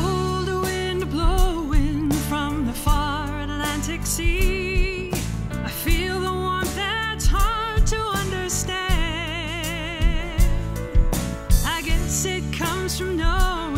cold wind blowing from the far Atlantic Sea. I feel the warmth that's hard to understand. I guess it comes from knowing.